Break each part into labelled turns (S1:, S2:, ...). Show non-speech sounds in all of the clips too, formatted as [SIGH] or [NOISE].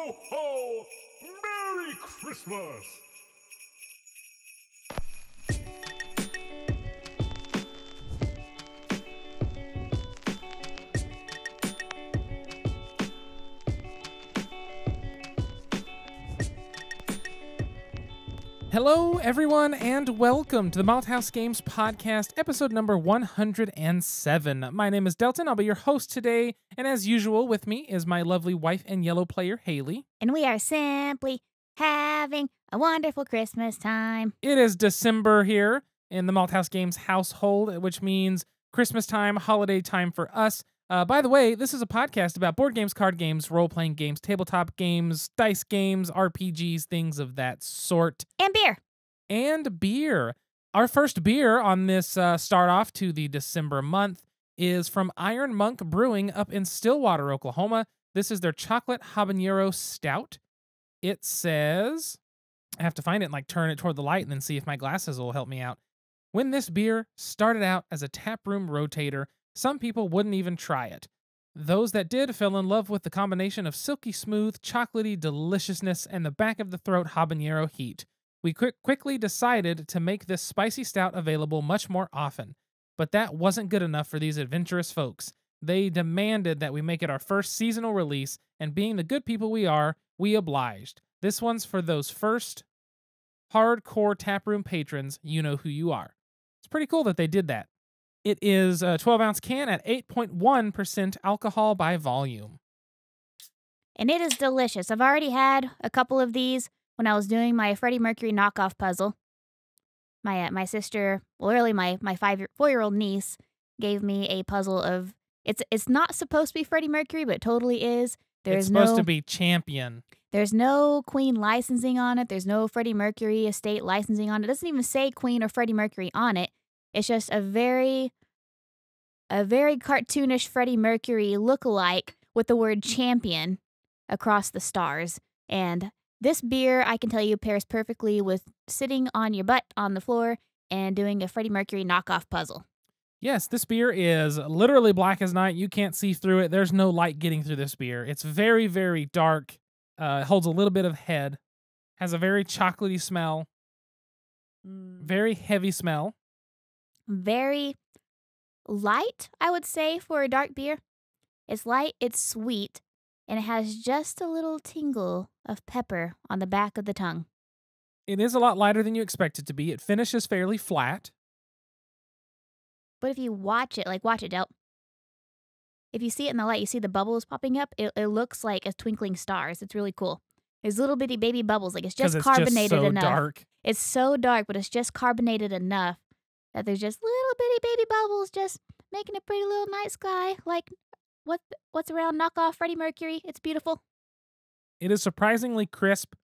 S1: ho, ho! Merry Christmas!
S2: Hello, everyone, and welcome to the Malthaus Games Podcast, episode number 107. My name is Delton. I'll be your host today, and as usual, with me is my lovely wife and yellow player, Haley.
S3: and we are simply having a wonderful Christmas time.
S2: It is December here in the Malthaus Games household, which means Christmas time, holiday time for us. Uh, by the way, this is a podcast about board games, card games, role playing games, tabletop games, dice games, RPGs, things of that sort.
S3: And beer.
S2: and beer. Our first beer on this uh, start off to the December month is from Iron Monk Brewing up in Stillwater, Oklahoma. This is their chocolate habanero stout. It says, I have to find it and like turn it toward the light and then see if my glasses will help me out. When this beer started out as a taproom rotator, some people wouldn't even try it. Those that did fell in love with the combination of silky smooth, chocolatey deliciousness and the back of the throat habanero heat. We quick, quickly decided to make this spicy stout available much more often. But that wasn't good enough for these adventurous folks. They demanded that we make it our first seasonal release, and being the good people we are, we obliged. This one's for those first hardcore taproom patrons. You know who you are. It's pretty cool that they did that. It is a 12 ounce can at 8.1% alcohol by volume.
S3: And it is delicious. I've already had a couple of these when I was doing my Freddie Mercury knockoff puzzle. My uh, my sister, well, really my my five four year old niece, gave me a puzzle of it's it's not supposed to be Freddie Mercury, but it totally is. There's
S2: it's supposed
S3: no
S2: to be champion.
S3: there's no Queen licensing on it. There's no Freddie Mercury estate licensing on it. It doesn't even say Queen or Freddie Mercury on it. It's just a very a very cartoonish Freddie Mercury look-alike with the word champion across the stars. And this beer, I can tell you, pairs perfectly with sitting on your butt on the floor and doing a Freddie Mercury knockoff puzzle.
S2: Yes, this beer is literally black as night. You can't see through it. There's no light getting through this beer. It's very, very dark. Uh, holds a little bit of head. Has a very chocolatey smell. Very heavy smell.
S3: Very light, I would say, for a dark beer. It's light, it's sweet, and it has just a little tingle of pepper on the back of the tongue.
S2: It is a lot lighter than you expect it to be. It finishes fairly flat.
S3: But if you watch it, like watch it, Del. If you see it in the light, you see the bubbles popping up. It, it looks like a twinkling stars. It's really cool. There's little bitty baby bubbles, like it's just
S2: it's
S3: carbonated
S2: just so
S3: enough.
S2: dark.
S3: It's so dark, but it's just carbonated enough that there's just little bitty baby bubbles just making a pretty little night sky. Like what what's around knockoff Freddie Mercury. It's beautiful.
S2: It is surprisingly crisp.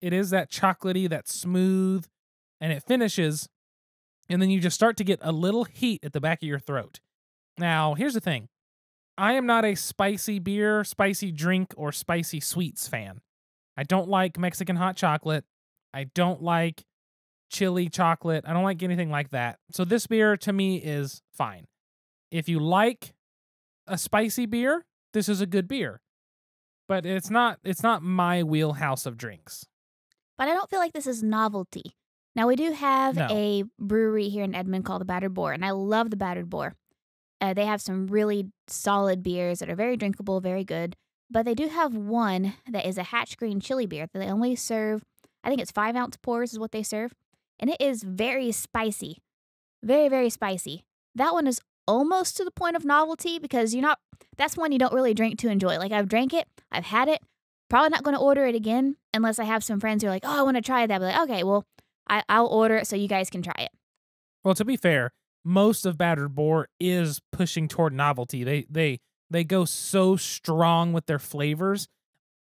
S2: It is that chocolatey, that smooth, and it finishes, and then you just start to get a little heat at the back of your throat. Now, here's the thing I am not a spicy beer, spicy drink, or spicy sweets fan. I don't like Mexican hot chocolate. I don't like chili chocolate. I don't like anything like that. So, this beer to me is fine. If you like a spicy beer, this is a good beer but it's not it's not my wheelhouse of drinks.
S3: But I don't feel like this is novelty. Now we do have
S2: No.
S3: a brewery here in Edmond called the Battered Boar, and I love the Battered Boar. Uh, they have some really solid beers that are very drinkable, very good. But they do have one that is a Hatch Green chili beer that they only serve. I think it's five ounce pours is what they serve, and it is very spicy, very very spicy. That one is almost to the point of novelty because you're not. That's one you don't really drink to enjoy. Like I've drank it, I've had it. Probably not going to order it again unless I have some friends who are like, "Oh, I want to try that." But like, okay, well, I, I'll order it so you guys can try it.
S2: Well, to be fair, most of Battered Boar is pushing toward novelty. They they they go so strong with their flavors.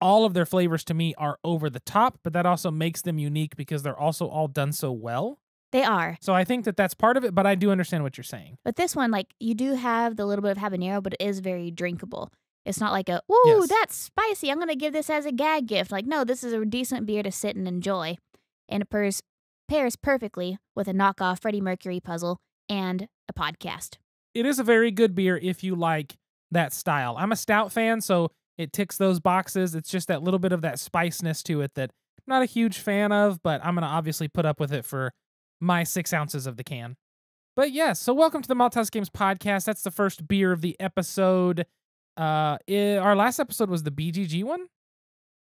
S2: All of their flavors to me are over the top, but that also makes them unique because they're also all done so well.
S3: They are.
S2: So I think that that's part of it, but I do understand what you're saying.
S3: But this one, like, you do have the little bit of habanero, but it is very drinkable. It's not like a, ooh,
S2: Yes.
S3: that's spicy. I'm going to give this as a gag gift. Like, no, this is a decent beer to sit and enjoy. And it pairs, pairs perfectly with a knockoff Freddie Mercury puzzle and a podcast.
S2: It is a very good beer if you like that style. I'm a stout fan, so It ticks those boxes. It's just that little bit of that spiciness to it that I'm not a huge fan of, but I'm going to obviously put up with it for my six ounces of the can. But yes, so welcome to the Malthaus Games podcast. That's the first beer of the episode. Uh, i- our last episode was the BGG one,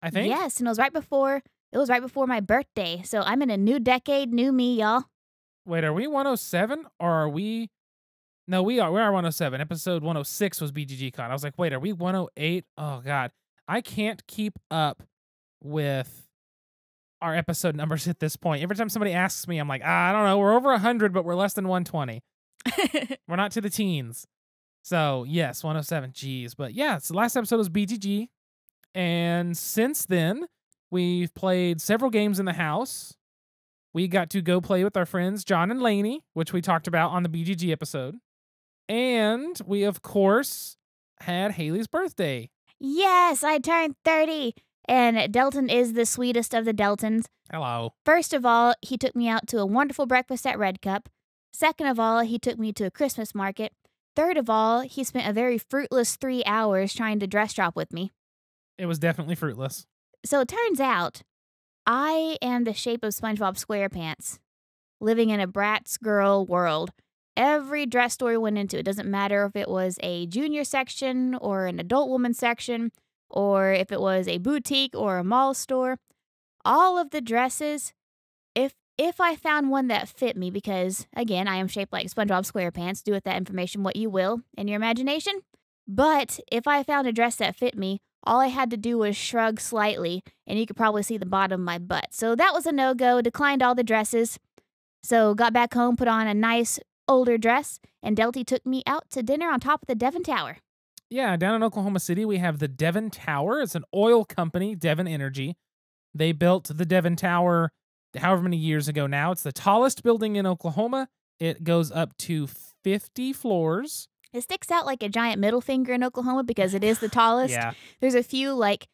S2: I think.
S3: Yes, and it was right before it was right before my birthday. So I'm in a new decade, new me, y'all.
S2: Wait, are we 107 or are we? No, we are. We are 107. Episode 106 was BGG Con. I was like, wait, are we 108? Oh God, I can't keep up with our episode numbers [LAUGHS] at this point. Every time somebody asks me, I'm like, ah, I don't know. We're over 100, but we're less than 120. [LAUGHS] We're not to the teens. So yes, 107. Jeez, but yeah. So the last episode was BGG, and since then we've played several games in the house. We got to go play with our friends John and Laney, which we talked about on the BGG episode, and we of course had Haley's birthday.
S3: yes, I turned 30. And Delton is the sweetest of the Deltons.
S2: Hello.
S3: First of all, he took me out to a wonderful breakfast at Red Cup. Second of all, he took me to a Christmas market. Third of all, he spent a very fruitless three hours trying to dress drop with me.
S2: It was definitely fruitless.
S3: So it turns out I am the shape of SpongeBob SquarePants, living in a brat's girl world. Every dress store we went into, it doesn't matter if it was a junior section or an adult woman section, or if it was a boutique or a mall store. All of the dresses, if if I found one that fit me, because again, I am shaped like SpongeBob SquarePants, do with that information what you will in your imagination. But if I found a dress that fit me, all I had to do was shrug slightly, and you could probably see the bottom of my butt. So that was a no go, declined all the dresses. So got back home, put on a nice older dress, and Delty took me out to dinner on top of the Devon Tower.
S2: Yeah, down in Oklahoma City, we have the Devon Tower. It's an oil company, Devon Energy. They built the Devon Tower however many years ago now. It's the tallest building in Oklahoma. It goes up to 50 floors.
S3: It sticks out like a giant middle finger in Oklahoma because it is the [LAUGHS] tallest.
S2: Yeah.
S3: There's a few like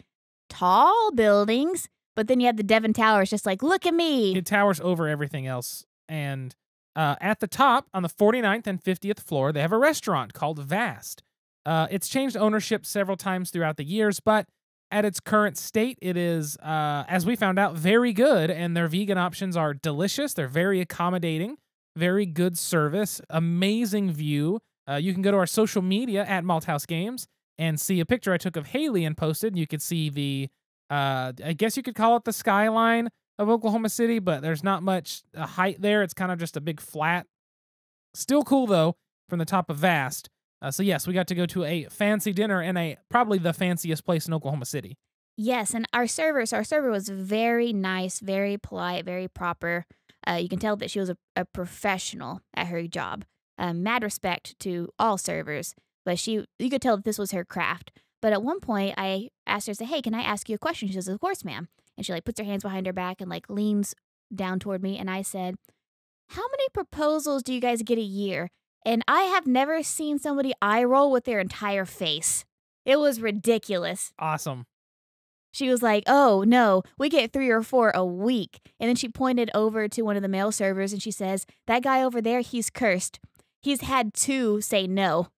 S3: tall buildings, but then you have the Devon Tower. It's just like, look at me.
S2: It towers over everything else. And uh, at the top, on the 49th and 50th floor, they have a restaurant called Vast. Uh, it's changed ownership several times throughout the years, but at its current state, it is, uh, as we found out, very good. And their vegan options are delicious. They're very accommodating, very good service, amazing view. Uh, you can go to our social media at Malthaus Games and see a picture I took of Haley and posted. You could see the, uh, I guess you could call it the skyline of Oklahoma City, but there's not much uh, height there. It's kind of just a big flat. Still cool though from the top of Vast. Uh, so yes, we got to go to a fancy dinner in a probably the fanciest place in Oklahoma City.
S3: Yes, and our server, so our server was very nice, very polite, very proper. Uh, you can tell that she was a, a professional at her job. Um, mad respect to all servers, but she, you could tell that this was her craft. But at one point, I asked her, "Say, hey, can I ask you a question?" She says, "Of course, ma'am." And she like puts her hands behind her back and like leans down toward me, and I said, "How many proposals do you guys get a year?" And I have never seen somebody eye roll with their entire face. It was ridiculous.
S2: Awesome.
S3: She was like, Oh, no, we get three or four a week. And then she pointed over to one of the male servers and she says, That guy over there, he's cursed. He's had two say no.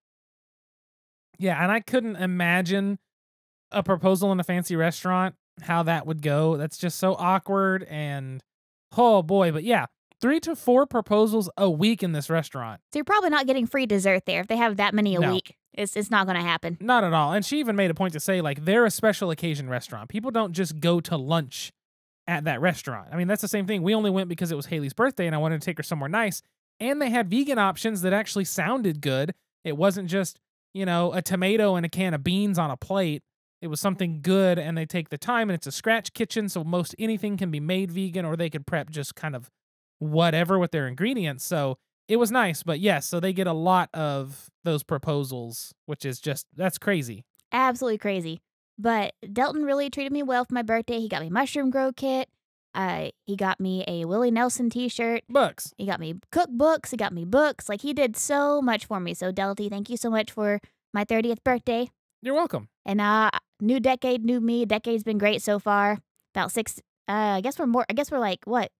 S2: Yeah, and I couldn't imagine a proposal in a fancy restaurant how that would go. That's just so awkward and oh boy, but yeah, 3 to 4 proposals a week in this restaurant.
S3: So you're probably not getting free dessert there if they have that many a
S2: No.
S3: week. It's, it's not going to happen.
S2: Not at all. And she even made a point to say, like, they're a special occasion restaurant. People don't just go to lunch at that restaurant. I mean, that's the same thing. We only went because it was Haley's birthday and I wanted to take her somewhere nice. And they had vegan options that actually sounded good. It wasn't just, you know, a tomato and a can of beans on a plate. It was something good and they take the time and it's a scratch kitchen. So most anything can be made vegan or they could prep just kind of whatever with their ingredients. So it was nice. But yes, so they get a lot of those proposals, which is just, that's crazy.
S3: Absolutely crazy. But Delton really treated me well for my birthday. He got me mushroom grow kit. Uh, he got me a Willie Nelson t-shirt.
S2: Books.
S3: He got me cookbooks. He got me books. Like he did so much for me. So Delty, thank you so much for my 30th birthday.
S2: You're welcome.
S3: And uh, new decade, new me. Decade's been great so far. About six. Uh, I guess we're more. I guess we're like what,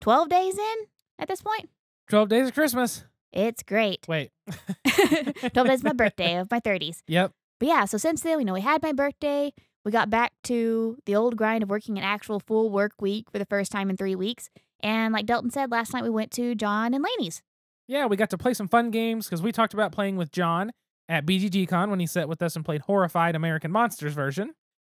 S3: 12 days in at this point.
S2: 12 days of Christmas.
S3: It's great.
S2: Wait. [LAUGHS] [LAUGHS]
S3: 12 days is my birthday of my 30s.
S2: Yep.
S3: But yeah, so since then, you know, we had my birthday. We got back to the old grind of working an actual full work week for the first time in three weeks. And like Dalton said, last night we went to John and Laney's.
S2: Yeah, we got to play some fun games because we talked about playing with John at BGGCon when he sat with us and played Horrified American Monsters version.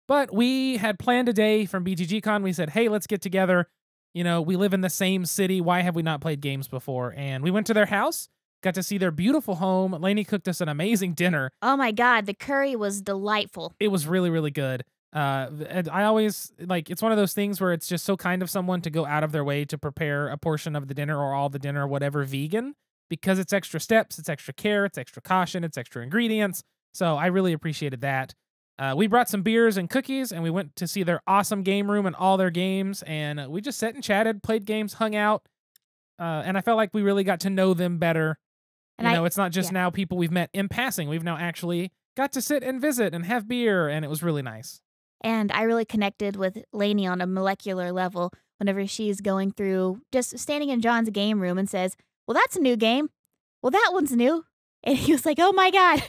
S2: But we had planned a day from BGGCon. We said, hey, let's get together. You know, we live in the same city. Why have we not played games before? And we went to their house, got to see their beautiful home. Lainey cooked us an amazing dinner.
S3: Oh my God, the curry was delightful.
S2: It was really, really good. Uh, and I always like it's one of those things where it's just so kind of someone to go out of their way to prepare a portion of the dinner or all the dinner, whatever, vegan because it's extra steps, it's extra care, it's extra caution, it's extra ingredients. So I really appreciated that. Uh, we brought some beers and cookies, and we went to see their awesome game room and all their games. And uh, we just sat and chatted, played games, hung out, uh, and I felt like we really got to know them better.
S3: And
S2: you
S3: I-
S2: know, it's not just
S3: yeah.
S2: now people we've met in passing. We've now actually got to sit and visit and have beer, and it was really nice.
S3: And I really connected with Lainey on a molecular level whenever she's going through just standing in John's game room and says, Well, that's a new game. Well, that one's new. And he was like, Oh my God.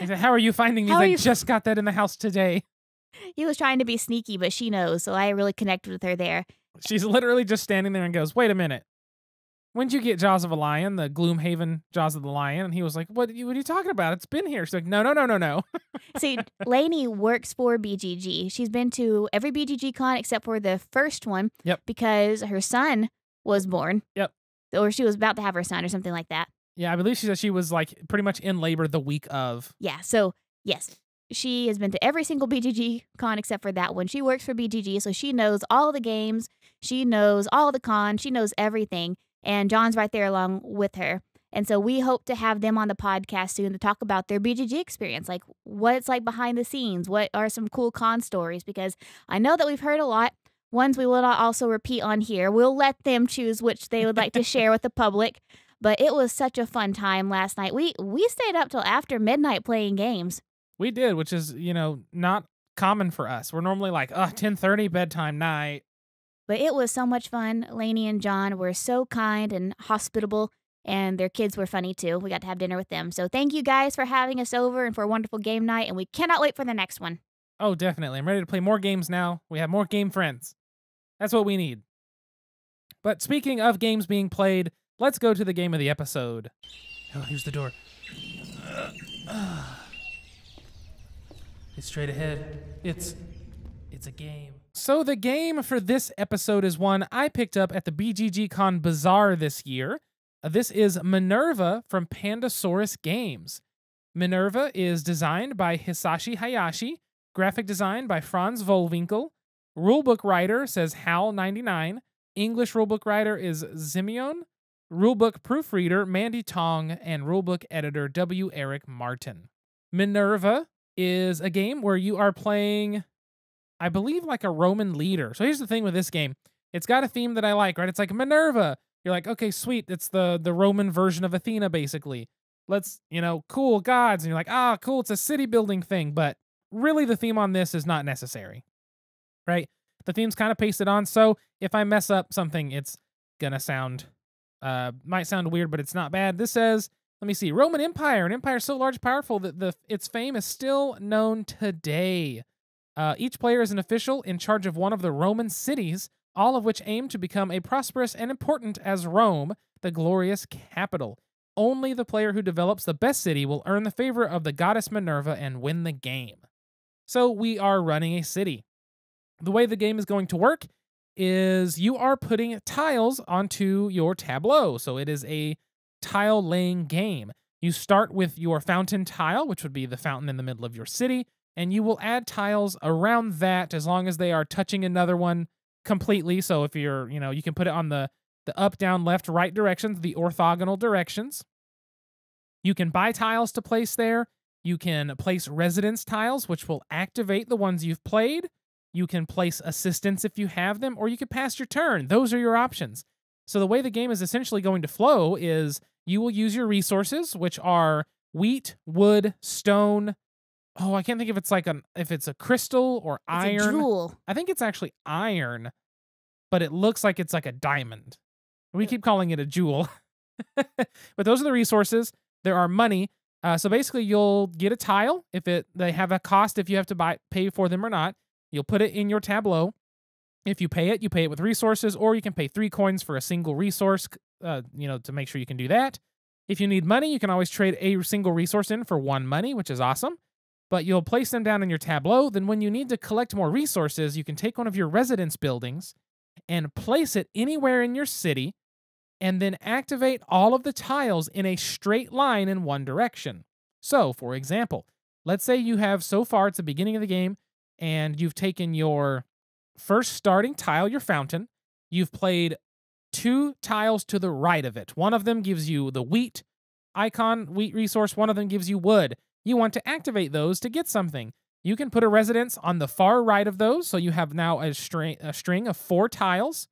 S2: I said, "How are you finding these? I
S3: you-
S2: just got that in the house today."
S3: He was trying to be sneaky, but she knows. So I really connected with her there.
S2: She's literally just standing there and goes, "Wait a minute." When'd you get Jaws of a Lion, the Gloomhaven Jaws of the Lion? And he was like, "What? Are you, what are you talking about? It's been here." She's like, "No, no, no, no, no." [LAUGHS]
S3: See, Lainey works for BGG. She's been to every BGG con except for the first one.
S2: Yep.
S3: Because her son was born.
S2: Yep.
S3: Or she was about to have her son or something like that.
S2: yeah, I believe she said she was like pretty much in labor the week of.
S3: Yeah. So, yes, she has been to every single BGG con except for that one. She works for BGG, so she knows all the games. She knows all the cons. She knows everything. And John's right there along with her. And so we hope to have them on the podcast soon to talk about their BGG experience, like what it's like behind the scenes, what are some cool con stories, because I know that we've heard a lot. Ones we will not also repeat on here. We'll let them choose which they would like to share with the [LAUGHS] public. But it was such a fun time last night. We we stayed up till after midnight playing games.
S2: We did, which is you know not common for us. We're normally like, "Uh, 10:30 bedtime night."
S3: But it was so much fun. Lainey and John were so kind and hospitable, and their kids were funny too. We got to have dinner with them. So thank you guys for having us over and for a wonderful game night. And we cannot wait for the next one.
S2: Oh, definitely. I'm ready to play more games now. We have more game friends. That's what we need. But speaking of games being played, let's go to the game of the episode. Oh, here's the door. It's straight ahead. It's it's a game. So the game for this episode is one I picked up at the BGG Con Bazaar this year. Uh, this is Minerva from Pandasaurus Games. Minerva is designed by Hisashi Hayashi, graphic design by Franz Vohwinkel. Rulebook writer says Hal99. English rulebook writer is Simeon. Rulebook proofreader Mandy Tong and rulebook editor W. Eric Martin. Minerva is a game where you are playing, I believe, like a Roman leader. So here's the thing with this game it's got a theme that I like, right? It's like Minerva. You're like, okay, sweet. It's the the Roman version of Athena, basically. Let's, you know, cool gods. And you're like, ah, cool. It's a city building thing. But really, the theme on this is not necessary, right? The theme's kind of pasted on. So if I mess up something, it's gonna sound, uh, might sound weird, but it's not bad. This says, let me see, Roman Empire, an empire so large, powerful that the its fame is still known today. Uh, each player is an official in charge of one of the Roman cities, all of which aim to become a prosperous and important as Rome, the glorious capital. Only the player who develops the best city will earn the favor of the goddess Minerva and win the game. So we are running a city. The way the game is going to work is you are putting tiles onto your tableau. So it is a tile laying game. You start with your fountain tile, which would be the fountain in the middle of your city, and you will add tiles around that as long as they are touching another one completely. So if you're, you know, you can put it on the the up, down, left, right directions, the orthogonal directions. You can buy tiles to place there. You can place residence tiles, which will activate the ones you've played. You can place assistants if you have them, or you can pass your turn. Those are your options. So the way the game is essentially going to flow is you will use your resources, which are wheat, wood, stone. Oh, I can't think if it's like an if it's a crystal or
S3: It's
S2: iron.
S3: jewel.
S2: I think it's actually iron, but it looks like it's like a diamond. We keep calling it a jewel. [LAUGHS] but those are the resources. There are money. Uh, so basically, you'll get a tile if it they have a cost if you have to buy pay for them or not. You'll put it in your tableau. If you pay it, you pay it with resources, or you can pay three coins for a single resource. Uh, you know, to make sure you can do that. If you need money, you can always trade a single resource in for one money, which is awesome. But you'll place them down in your tableau. Then, when you need to collect more resources, you can take one of your residence buildings and place it anywhere in your city, and then activate all of the tiles in a straight line in one direction. So, for example, let's say you have so far, it's the beginning of the game, and you've taken your first starting tile, your fountain, you've played two tiles to the right of it. One of them gives you the wheat icon, wheat resource, one of them gives you wood. You want to activate those to get something. You can put a residence on the far right of those, so you have now a string, a string of four tiles.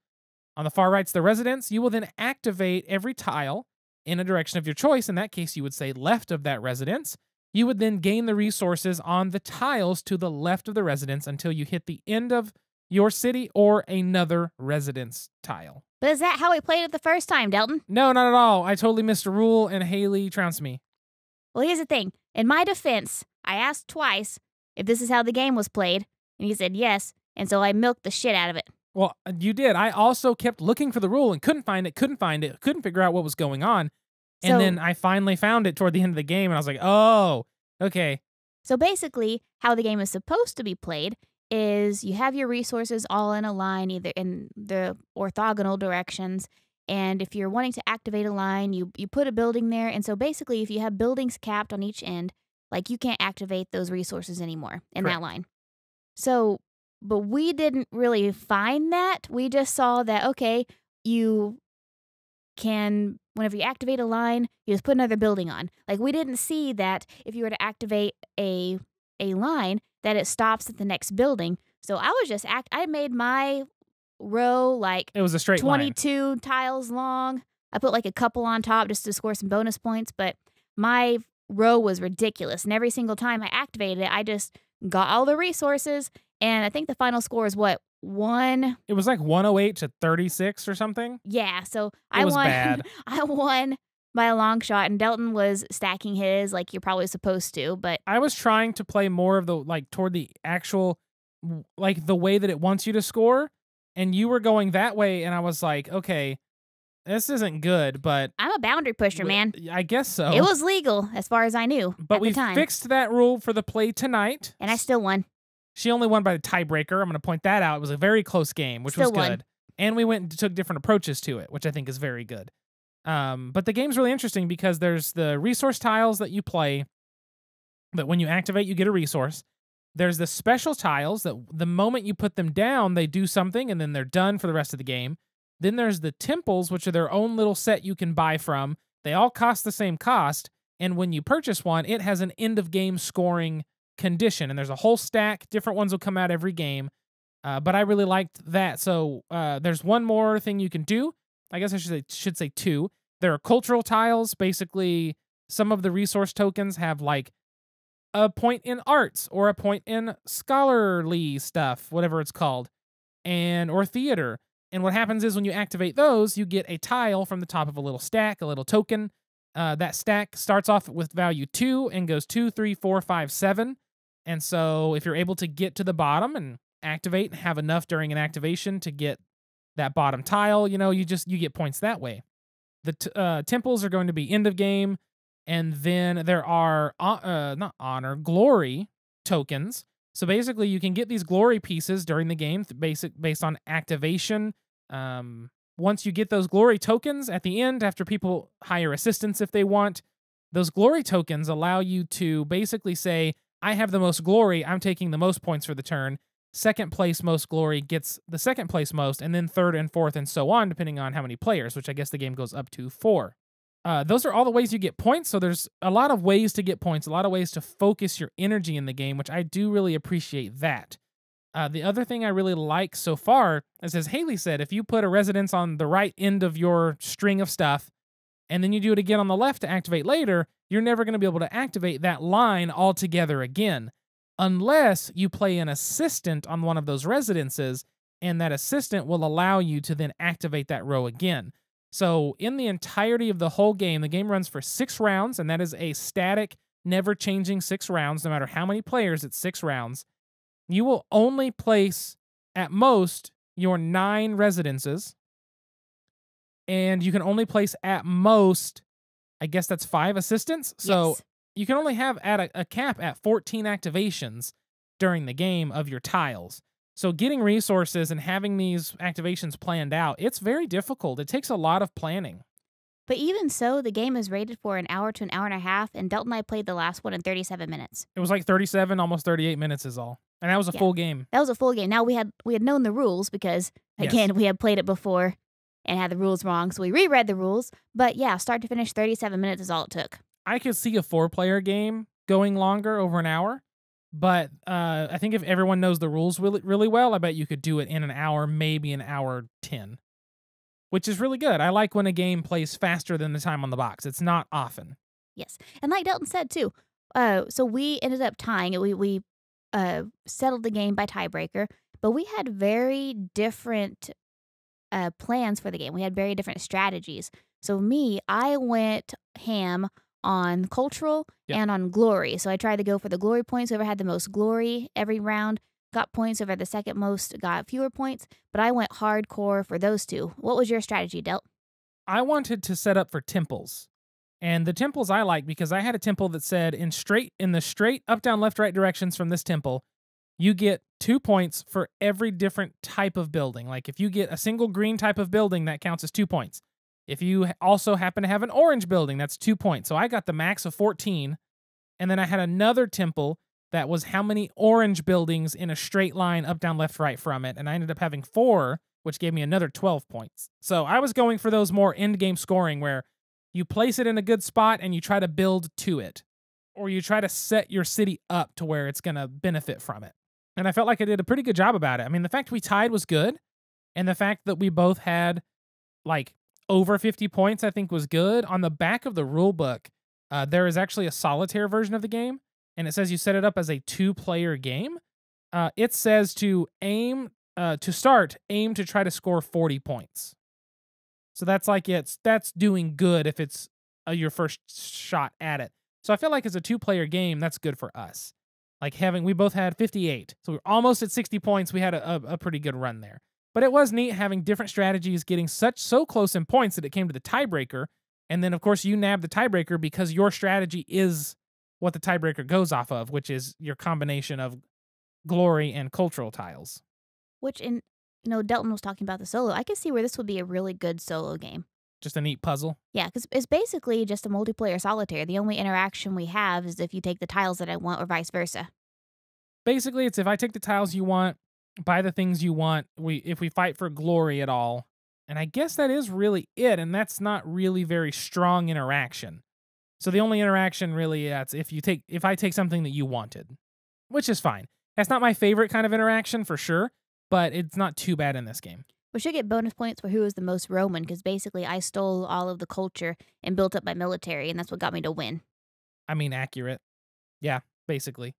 S2: On the far right's the residence. You will then activate every tile in a direction of your choice. In that case, you would say left of that residence. You would then gain the resources on the tiles to the left of the residence until you hit the end of your city or another residence tile.
S3: But is that how we played it the first time, Delton?
S2: No, not at all. I totally missed a rule, and Haley trounced me.
S3: Well, here's the thing. In my defense, I asked twice if this is how the game was played, and he said yes, and so I milked the shit out of it.
S2: Well, uh, you did. I also kept looking for the rule and couldn't find it, couldn't find it, couldn't figure out what was going on. And
S3: So-
S2: then I finally found it toward the end of the game, and I was like, oh, okay.
S3: So basically, how the game is supposed to be played is you have your resources all in a line, either in the orthogonal directions. And if you're wanting to activate a line, you, you put a building there. And so basically, if you have buildings capped on each end, like you can't activate those resources anymore in
S2: Correct.
S3: that line. So, but we didn't really find that. We just saw that, okay, you can, whenever you activate a line, you just put another building on. Like we didn't see that if you were to activate a a line, that it stops at the next building. So I was just act. I made my row like
S2: It was a straight line.
S3: 22 tiles long. I put like a couple on top just to score some bonus points, but my row was ridiculous. And every single time I activated it, I just got all the resources. And I think the final score is what? One.
S2: It was like 108 to 36 or something.
S3: Yeah. So
S2: It
S3: I
S2: was
S3: won.
S2: bad. [LAUGHS]
S3: I won by a long shot, and Delton was stacking his like you're probably supposed to. But
S2: I was trying to play more of the like toward the actual like the way that it wants you to score and you were going that way and I was like, okay, this isn't good, but
S3: I'm a boundary pusher, man.
S2: I guess so.
S3: It was legal as far as I knew
S2: but
S3: at
S2: we
S3: the time,
S2: fixed that rule for the play tonight.
S3: and I still won.
S2: She only won by the tiebreaker. I'm going to point that out. It was a very close game, which was
S3: Still won.
S2: good. And we went and took different approaches to it, which I think is very good. Um, but the game's really interesting because there's the resource tiles that you play that when you activate, you get a resource. There's the special tiles that the moment you put them down, they do something and then they're done for the rest of the game. Then there's the temples, which are their own little set you can buy from. They all cost the same cost. And when you purchase one, it has an end of game scoring condition. And there's a whole stack. Different ones will come out every game. Uh, but I really liked that. So uh, there's one more thing you can do. I guess I should say, should say two. There are cultural tiles. Basically, some of the resource tokens have like a point in arts or a point in scholarly stuff, whatever it's called, and or theater. And what happens is when you activate those, you get a tile from the top of a little stack, a little token. Uh, that stack starts off with value two and goes two, three, four, five, seven. And so if you're able to get to the bottom and activate and have enough during an activation to get that bottom tile, you know, you just you get points that way. The uh, temples are going to be end of game, and then there are uh, uh, not honor glory tokens. So basically, you can get these glory pieces during the game, basic based on activation. Um, once you get those glory tokens at the end, after people hire assistants if they want, those glory tokens allow you to basically say, "I have the most glory. I'm taking the most points for the turn." Second place most glory gets the second place most, and then third and fourth and so on, depending on how many players. Which I guess the game goes up to four. Uh, those are all the ways you get points. So there's a lot of ways to get points, a lot of ways to focus your energy in the game, which I do really appreciate that. Uh, the other thing I really like so far is, as Haley said, if you put a residence on the right end of your string of stuff, and then you do it again on the left to activate later, you're never going to be able to activate that line altogether again, unless you play an assistant on one of those residences, and that assistant will allow you to then activate that row again. So, in the entirety of the whole game, the game runs for six rounds, and that is a static never changing six rounds, no matter how many players, it's six rounds. You will only place at most your nine residences, and you can only place at most, I guess that's five assistants. So
S3: Yes.
S2: you can only have at a, a cap at 14 activations during the game of your tiles. So getting resources and having these activations planned out, it's very difficult. It takes a lot of planning.
S3: But even so, the game is rated for an hour to an hour and a half, and Delton and I played the last one in 37 minutes.
S2: It was like 37, almost 38 minutes is all. And that was a
S3: Yeah.
S2: full game.
S3: That was a full game. Now we had we had known the rules because
S2: Yes.
S3: again we had played it before and had the rules wrong, so we reread the rules. But yeah, start to finish, 37 minutes is all it took.
S2: I could see a four player game going longer over an hour. But uh, I think if everyone knows the rules really, really well, I bet you could do it in an hour, maybe an hour 10, which is really good. I like when a game plays faster than the time on the box. It's not often.
S3: Yes, and like Delton said too. Uh, so we ended up tying it. We we uh settled the game by tiebreaker, but we had very different uh plans for the game. We had very different strategies. So me, I went ham on cultural
S2: Yep.
S3: and on glory. So I tried to go for the glory points. Whoever had the most glory every round got points. Whoever had the second most got fewer points. But I went hardcore for those two. What was your strategy, Delt?
S2: I wanted to set up for temples. And the temples I like because I had a temple that said in straight in the straight up down left right directions from this temple, you get 2 points for every different type of building. Like if you get a single green type of building that counts as 2 points. If you also happen to have an orange building, that's 2 points. So I got the max of 14. And then I had another temple that was how many orange buildings in a straight line up down left right from it and I ended up having 4 which gave me another 12 points. So I was going for those more end game scoring where you place it in a good spot and you try to build to it, or you try to set your city up to where it's going to benefit from it. And I felt like I did a pretty good job about it. I mean, the fact we tied was good, and the fact that we both had like over 50 points, I think was good. On the back of the rule book, uh, there is actually a solitaire version of the game, and it says you set it up as a two player game. Uh, it says to aim uh, to start, aim to try to score 40 points. So that's like it's that's doing good if it's uh, your first shot at it. So I feel like as a two player game, that's good for us. Like having we both had 58, so we we're almost at 60 points. We had a, a, a pretty good run there. But it was neat having different strategies, getting such so close in points that it came to the tiebreaker. And then of course you nab the tiebreaker because your strategy is what the tiebreaker goes off of, which is your combination of glory and cultural tiles.
S3: Which in you know Delton was talking about the solo. I could see where this would be a really good solo game.
S2: Just a neat puzzle.
S3: Yeah, because it's basically just a multiplayer solitaire. The only interaction we have is if you take the tiles that I want, or vice versa.
S2: basically it's if I take the tiles you want, buy the things you want, we if we fight for glory at all. And I guess that is really it, and that's not really very strong interaction. So the only interaction really that's if you take if I take something that you wanted, which is fine. That's not my favorite kind of interaction for sure, but it's not too bad in this game.
S3: We should get bonus points for who is the most Roman, because basically I stole all of the culture and built up my military, and that's what got me to win.
S2: I mean, accurate. Yeah, basically.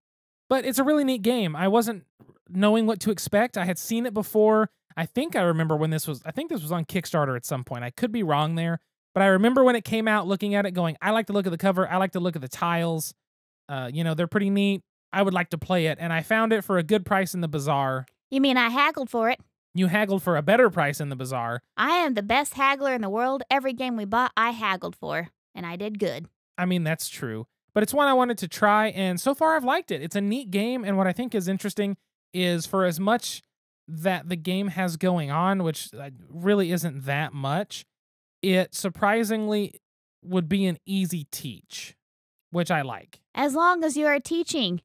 S2: But it's a really neat game. I wasn't knowing what to expect. I had seen it before. I think I remember when this was, I think this was on Kickstarter at some point. I could be wrong there. But I remember when it came out looking at it going, I like to look at the cover. I like to look at the tiles. Uh, you know, they're pretty neat. I would like to play it. And I found it for a good price in the bazaar.
S3: You mean I haggled for it?
S2: You haggled for a better price in the bazaar.
S3: I am the best haggler in the world. Every game we bought, I haggled for, and I did good.
S2: I mean, that's true. But it's one I wanted to try, and so far I've liked it. It's a neat game, and what I think is interesting is for as much that the game has going on, which uh, really isn't that much, it surprisingly would be an easy teach, which I like.
S3: As long as you are teaching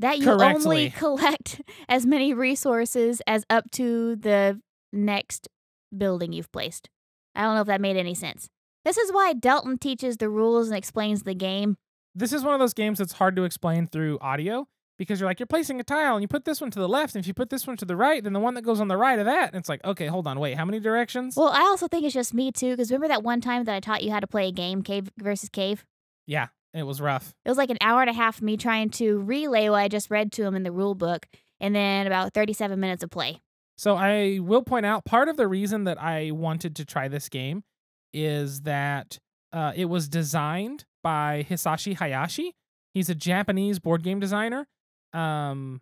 S3: that you
S2: Correctly.
S3: only collect [LAUGHS] as many resources as up to the next building you've placed. I don't know if that made any sense. This is why Delton teaches the rules and explains the game.
S2: This is one of those games that's hard to explain through audio because you're like, you're placing a tile and you put this one to the left, and if you put this one to the right, then the one that goes on the right of that, and it's like, okay, hold on, wait, how many directions?
S3: Well, I also think it's just me too, because remember that one time that I taught you how to play a game, Cave versus Cave?
S2: yeah, it was rough.
S3: It was like an hour and a half me trying to relay what I just read to him in the rule book, and then about 37 minutes of play.
S2: So I will point out part of the reason that I wanted to try this game is that uh, it was designed by Hisashi Hayashi, He's a Japanese board game designer. Um,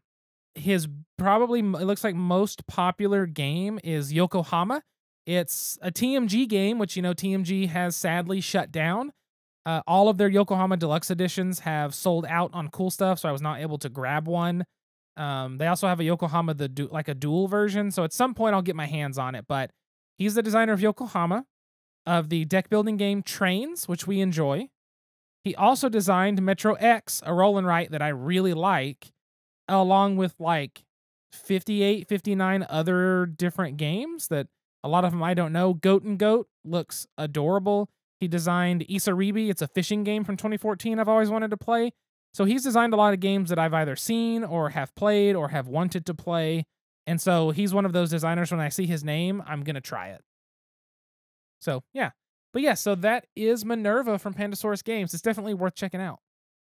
S2: his probably it looks like most popular game is Yokohama. It's a TMG game, which you know TMG has sadly shut down. Uh, all of their Yokohama Deluxe editions have sold out on cool stuff, so I was not able to grab one. Um, they also have a Yokohama the du- like a dual version, so at some point I'll get my hands on it. But he's the designer of Yokohama, of the deck building game Trains, which we enjoy. He also designed Metro X, a roll and write that I really like, along with like 58, 59 other different games that a lot of them I don't know. Goat and Goat looks adorable. He designed Isaribi. It's a fishing game from 2014 I've always wanted to play. So he's designed a lot of games that I've either seen or have played or have wanted to play. And so he's one of those designers when I see his name, I'm going to try it. So, yeah. But yeah, so that is Minerva from Pandasaurus Games. It's definitely worth checking out.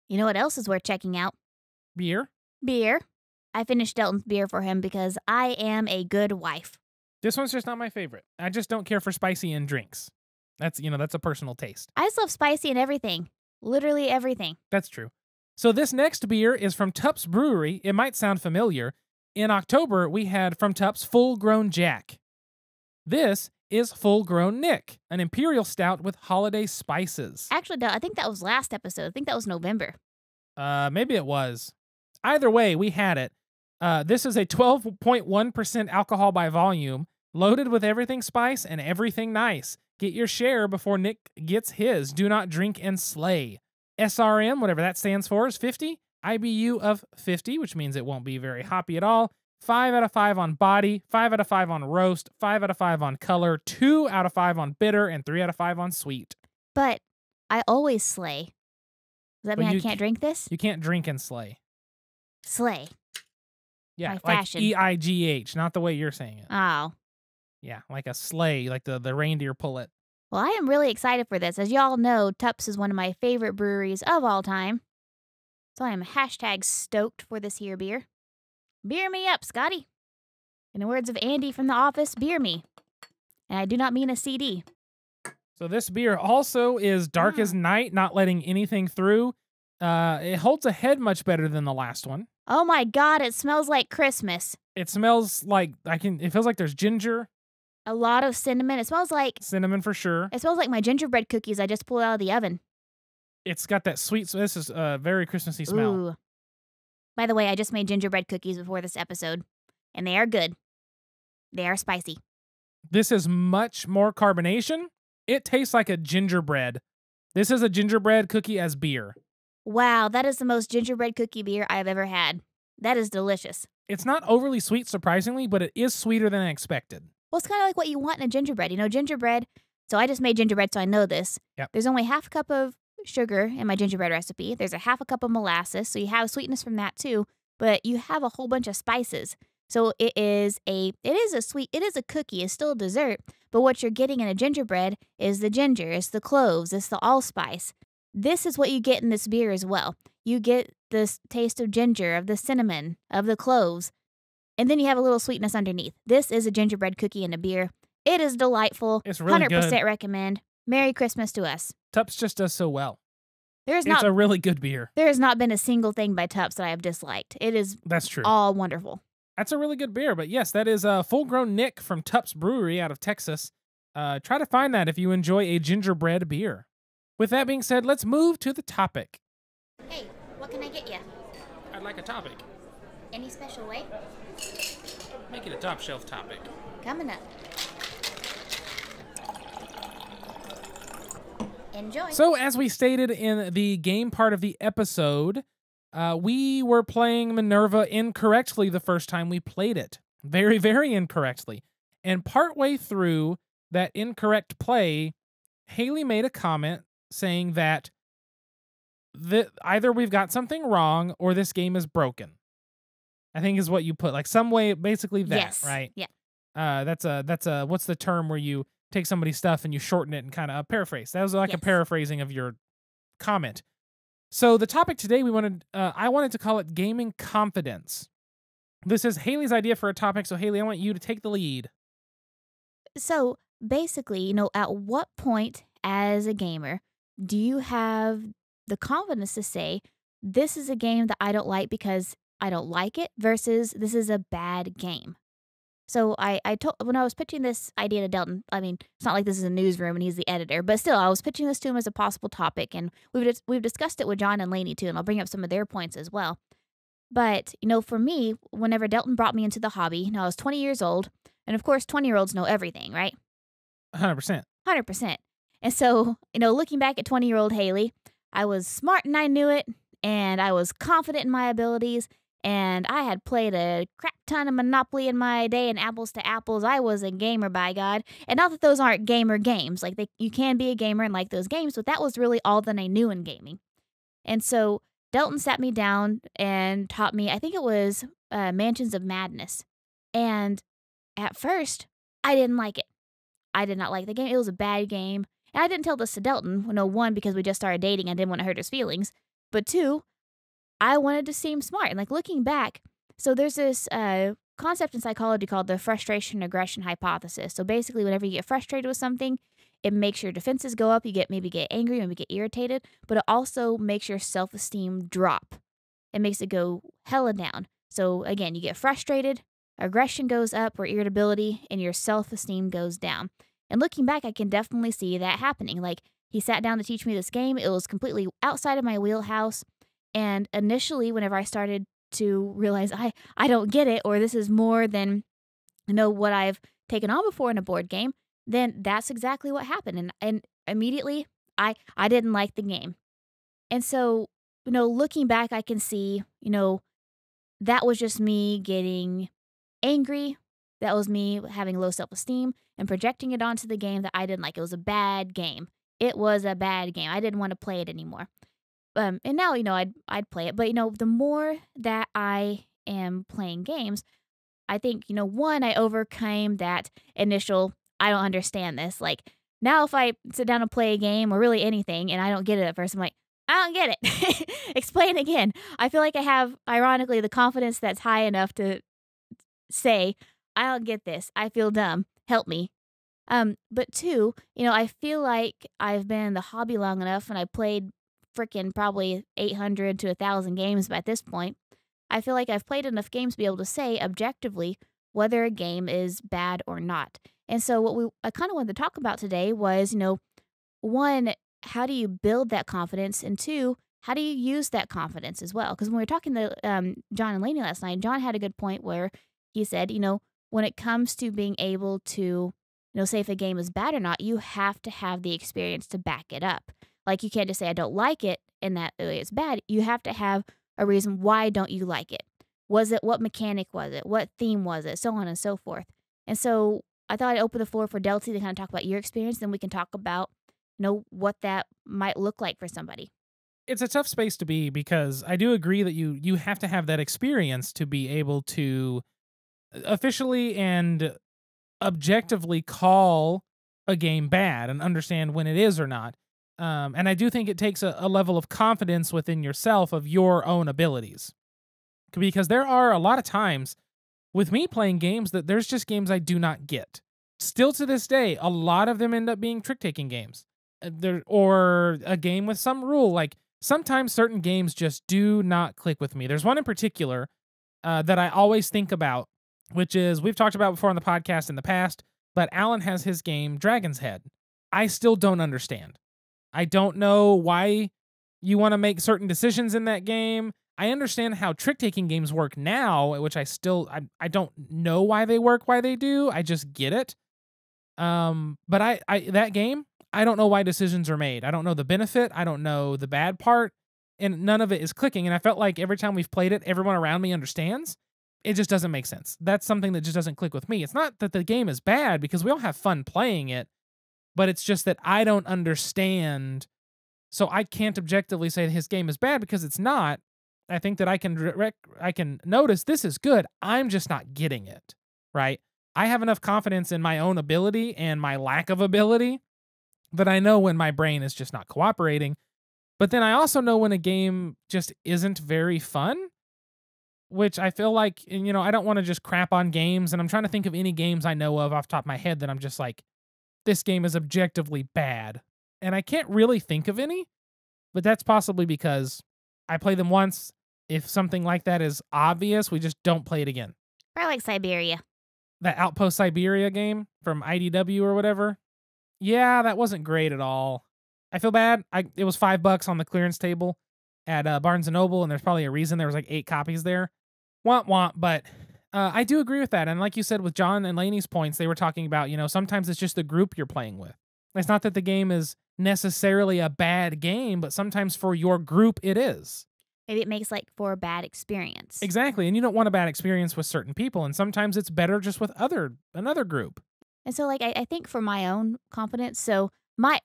S3: You know what else is worth checking out?
S2: Beer.
S3: Beer. I finished Delton's beer for him because I am a good wife.
S2: This one's just not my favorite. I just don't care for spicy in drinks. That's, you know, that's a personal taste.
S3: I just love spicy and everything. Literally everything.
S2: That's true. So this next beer is from Tupps Brewery. It might sound familiar. In October, we had from Tupps Full Grown Jack. This is Full Grown Nick, an imperial stout with holiday spices.
S3: Actually, no, I think that was last episode. I think that was November.
S2: Uh, maybe it was. Either way, we had it. Uh, this is a 12.1% alcohol by volume, loaded with everything spice and everything nice. Get your share before Nick gets his. Do not drink and slay. SRM, whatever that stands for, is 50. IBU of 50, which means it won't be very hoppy at all. 5 out of 5 on body, 5 out of 5 on roast, 5 out of 5 on color, 2 out of 5 on bitter, and 3 out of 5 on sweet.
S3: But I always slay. Does that
S2: But
S3: mean I can't drink this?
S2: You can't drink and slay.
S3: Slay.
S2: Yeah,
S3: My
S2: like. E I G H, not the way you're saying it.
S3: Oh.
S2: Yeah, like a sleigh, like the, the reindeer pullet.
S3: Well, I am really excited for this. As y'all know, Tupps is one of my favorite breweries of all time. So I am hashtag stoked for this here beer. Beer me up, Scotty. In the words of Andy from The Office, beer me. And I do not mean a CD.
S2: So this beer also is dark
S3: Ah.
S2: as night, not letting anything through. Uh, it holds a head much better than the last one.
S3: Oh my god, it smells like Christmas.
S2: It smells like I can. It feels like there's ginger,
S3: A lot of cinnamon. It smells like
S2: cinnamon for sure.
S3: it smells like my gingerbread cookies I just pulled out of the oven.
S2: It's got that sweet. So this is a very Christmassy smell.
S3: Ooh. By the way, I just made gingerbread cookies before this episode, and they are good. They are spicy.
S2: This is much more carbonation. It tastes like a gingerbread. This is a gingerbread cookie as beer.
S3: Wow, that is the most gingerbread cookie beer I've ever had. That is delicious.
S2: It's not overly sweet, surprisingly, but it is sweeter than I expected.
S3: Well, it's kind of like what you want in a gingerbread. You know, gingerbread. So I just made gingerbread, so I know this.
S2: Yep.
S3: There's only half a cup of sugar in my gingerbread recipe. There's a half a cup of molasses, so you have sweetness from that too. But you have a whole bunch of spices. So it is a it is a sweet it is a cookie. It's still a dessert. But what you're getting in a gingerbread is the ginger, it's the cloves, it's the allspice. This is what you get in this beer as well. You get this taste of ginger, of the cinnamon, of the cloves, and then you have a little sweetness underneath. This is a gingerbread cookie and a beer. It is delightful.
S2: It's really
S3: 100%
S2: good.
S3: recommend. Merry Christmas to us.
S2: Tupps just does so well.
S3: There is
S2: It's
S3: not
S2: a really good beer.
S3: there has not been a single thing by Tupps that I have disliked. It is
S2: That's true.
S3: all wonderful.
S2: That's a really good beer. But yes, that is a full grown Nick from Tupps Brewery out of Texas. Uh, try to find that if you enjoy a gingerbread beer. With that being said, let's move to the topic.
S3: Hey, what can I get you?
S2: I'd like a topic.
S3: Any special way?
S2: Make it a top shelf topic.
S3: Coming up. Enjoy.
S2: So, as we stated in the game part of the episode, uh, we were playing Minerva incorrectly the first time we played it. Very, very incorrectly. And partway through that incorrect play, Haley made a comment saying that that either we've got something wrong or this game is broken. I think is what you put. Like some way, basically that,
S3: yes.
S2: right?
S3: Yeah.
S2: Uh, that's a that's a what's the term where you take somebody's stuff and you shorten it and kind of uh, paraphrase. That was like a paraphrasing of your comment. So the topic today we wanted uh, I wanted to call it gaming confidence. This is Haley's idea for a topic, so Haley, I want you to take the lead.
S3: So basically, you know, at what point as a gamer do you have the confidence to say, this is a game that I don't like because I don't like it versus this is a bad game. So I, I told when I was pitching this idea to Delton, I mean, it's not like this is a newsroom and he's the editor, but still, I was pitching this to him as a possible topic, and we've we've discussed it with John and Lainey too, and I'll bring up some of their points as well. But you know, for me, whenever Delton brought me into the hobby, you know, I was 20 years old, and of course, 20 year olds know everything, right?
S2: 100%.
S3: 100%. And so, you know, looking back at 20 year old Haley, I was smart and I knew it, and I was confident in my abilities, and I had played a crap ton of Monopoly in my day and apples to apples. I was a gamer by God. And not that those aren't gamer games. Like they you can be a gamer and like those games, but that was really all that I knew in gaming. And so Delton sat me down and taught me, I think it was uh, Mansions of Madness. And at first, I didn't like it. I did not like the game. It was a bad game. And I didn't tell this to Delton. No, one, because we just started dating. I didn't want to hurt his feelings. But two, I wanted to seem smart. And like looking back, so there's this uh, concept in psychology called the frustration aggression hypothesis. So basically, whenever you get frustrated with something, it makes your defenses go up. You get maybe get angry, maybe get irritated, but it also makes your self esteem drop. It makes it go hella down. So again, you get frustrated, aggression goes up or irritability, and your self esteem goes down. And looking back, I can definitely see that happening. Like he sat down to teach me this game. It was completely outside of my wheelhouse. And initially, whenever I started to realize I, I don't get it, or this is more than you know what I've taken on before in a board game, then that's exactly what happened. And and immediately I I didn't like the game. And so, you know, looking back, I can see, you know, that was just me getting angry. That was me having low self esteem and projecting it onto the game that I didn't like. It was a bad game. It was a bad game. I didn't want to play it anymore um, and now you know I'd I'd play it, but you know the more that I am playing games, I think you know one I overcame that initial I don't understand this. Like now if I sit down and play a game or really anything and I don't get it at first, I'm like I don't get it. [LAUGHS] Explain again. I feel like I have ironically the confidence that's high enough to say I don't get this. I feel dumb. Help me. Um, but two, you know, I feel like I've been in the hobby long enough and I played freaking probably 800 to 1,000 games by this point. I feel like I've played enough games to be able to say objectively whether a game is bad or not. And so, what we I kind of wanted to talk about today was, you know, one, how do you build that confidence? And two, how do you use that confidence as well? Because when we were talking to um, John and Lainey last night, John had a good point where he said, you know, when it comes to being able to, you know, say if a game is bad or not, you have to have the experience to back it up. Like you can't just say I don't like it and that it's bad. You have to have a reason why don't you like it? Was it what mechanic was it? What theme was it? So on and so forth. And so I thought I'd open the floor for Delty to kind of talk about your experience, then we can talk about you know what that might look like for somebody.
S2: It's a tough space to be because I do agree that you you have to have that experience to be able to uh, officially and objectively call a game bad and understand when it is or not. Um, and I do think it takes a, a level of confidence within yourself of your own abilities. Because there are a lot of times with me playing games that there's just games I do not get. Still to this day, a lot of them end up being trick taking games. Uh, there, or a game with some rule. Like sometimes certain games just do not click with me. There's one in particular uh, that I always think about, which is we've talked about before on the podcast in the past, but Alan has his game Dragon's Head. I still don't understand. I don't know why you want to make certain decisions in that game. I understand how trick taking games work now, which I still I, I don't know why they work, why they do. I just get it. Um, but I, I that game, I don't know why decisions are made. I don't know the benefit. I don't know the bad part, and none of it is clicking. And I felt like every time we've played it, everyone around me understands. It just doesn't make sense. That's something that just doesn't click with me. It's not that the game is bad because we all have fun playing it but it's just that I don't understand. So I can't objectively say his game is bad because it's not. I think that I can rec- I can notice this is good. I'm just not getting it, right? I have enough confidence in my own ability and my lack of ability that I know when my brain is just not cooperating. But then I also know when a game just isn't very fun, which I feel like, you know, I don't want to just crap on games. And I'm trying to think of any games I know of off top of my head that I'm just like, this game is objectively bad. And I can't really think of any, but that's possibly because I play them once. If something like that is obvious, we just don't play it again.
S3: Probably like Siberia.
S2: That Outpost Siberia game from IDW or whatever. Yeah, that wasn't great at all. I feel bad. I it was five bucks on the clearance table at uh, Barnes and Noble, and there's probably a reason there was like eight copies there. Want want, but uh, I do agree with that. And like you said, with John and Laney's points, they were talking about you know sometimes it's just the group you're playing with. It's not that the game is necessarily a bad game, but sometimes for your group it is.
S3: Maybe it makes like for a bad experience.
S2: Exactly, and you don't want a bad experience with certain people, and sometimes it's better just with other another group.
S3: And so, like, I, I think for my own confidence, so my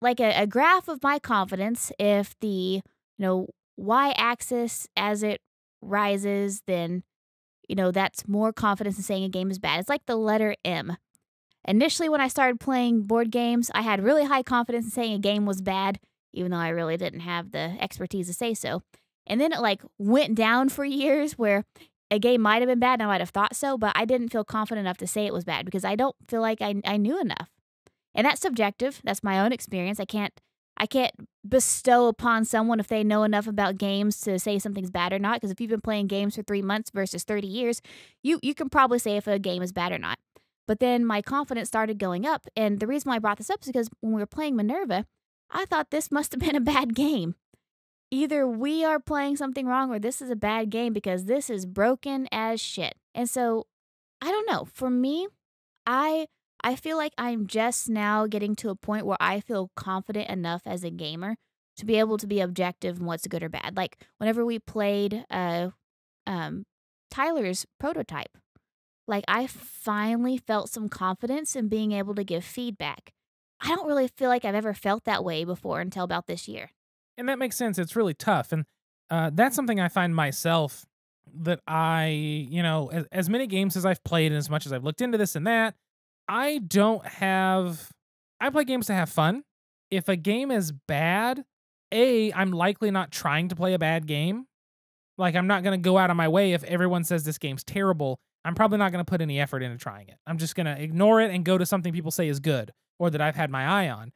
S3: like a, a graph of my confidence, if the you know y axis as it rises, then you know that's more confidence in saying a game is bad. It's like the letter M. Initially, when I started playing board games, I had really high confidence in saying a game was bad, even though I really didn't have the expertise to say so. And then it like went down for years where a game might have been bad and I might have thought so, but I didn't feel confident enough to say it was bad because I don't feel like I, I knew enough. And that's subjective. That's my own experience. I can't I can't bestow upon someone if they know enough about games to say something's bad or not. Because if you've been playing games for three months versus 30 years, you, you can probably say if a game is bad or not. But then my confidence started going up. And the reason why I brought this up is because when we were playing Minerva, I thought this [LAUGHS] must have been a bad game either we are playing something wrong or this is a bad game because this is broken as shit. And so I don't know. For me, I I feel like I'm just now getting to a point where I feel confident enough as a gamer to be able to be objective in what's good or bad. Like whenever we played uh um Tyler's prototype, like I finally felt some confidence in being able to give feedback. I don't really feel like I've ever felt that way before until about this year
S2: and that makes sense. It's really tough, and uh, that's something I find myself that I, you know, as, as many games as I've played and as much as I've looked into this and that, I don't have. I play games to have fun. If a game is bad, a I'm likely not trying to play a bad game. Like I'm not gonna go out of my way if everyone says this game's terrible. I'm probably not gonna put any effort into trying it. I'm just gonna ignore it and go to something people say is good or that I've had my eye on.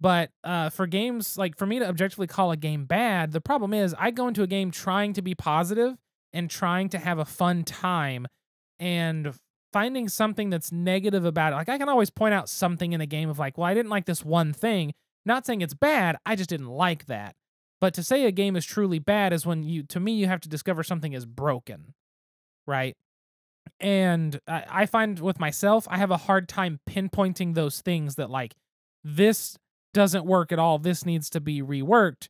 S2: But uh, for games, like for me to objectively call a game bad, the problem is I go into a game trying to be positive and trying to have a fun time and finding something that's negative about it. Like I can always point out something in a game of like, well, I didn't like this one thing. Not saying it's bad, I just didn't like that. But to say a game is truly bad is when you, to me, you have to discover something is broken, right? And I, I find with myself, I have a hard time pinpointing those things that like this doesn't work at all. This needs to be reworked